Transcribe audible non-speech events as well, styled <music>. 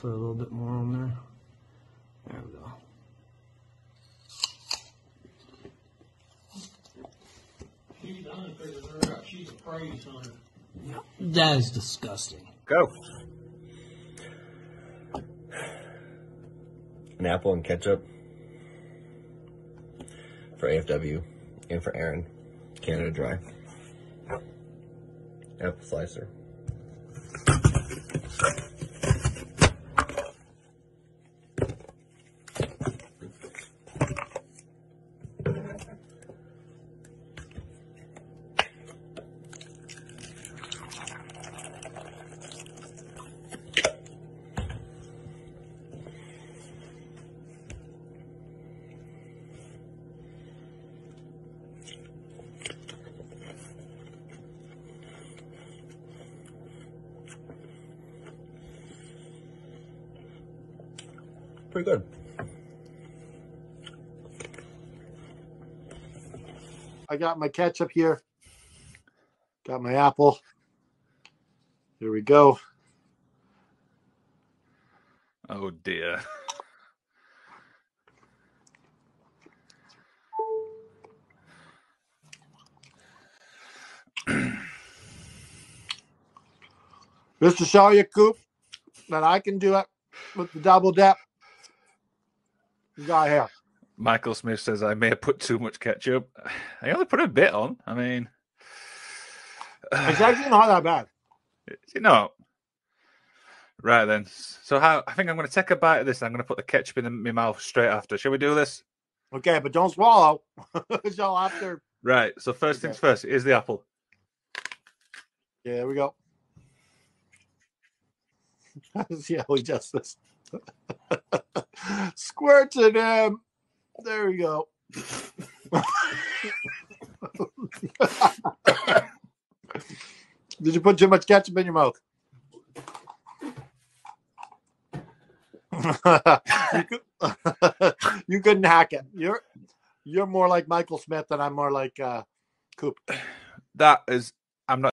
Put a little bit more on there. There we go. She's unfigured her out. She's a praise hunter. That is disgusting. Go. An apple and ketchup for AFW and for Aaron. Canada Dry. Apple slicer. Pretty good. I got my ketchup here. Got my apple. Here we go. Oh dear. Just to show you, Coop, that I can do it with the double dip. You got here. Michael Smith says I may have put too much ketchup. <sighs> I only put a bit on. I mean, <sighs> It's actually not that bad. <sighs> you know. Right then. So how? I think I'm going to take a bite of this. I'm going to put the ketchup in my mouth straight after. Shall we do this? Okay, but don't swallow. <laughs> so after, Right. So first Okay. things first. Is the apple. yeah, there we go. <laughs> How he does this. <laughs> It in. There we go. Did you put too much ketchup in your mouth? you, could, <laughs> you couldn't hack it. You're you're more like Michael Smith, and I'm more like uh, Coop. That is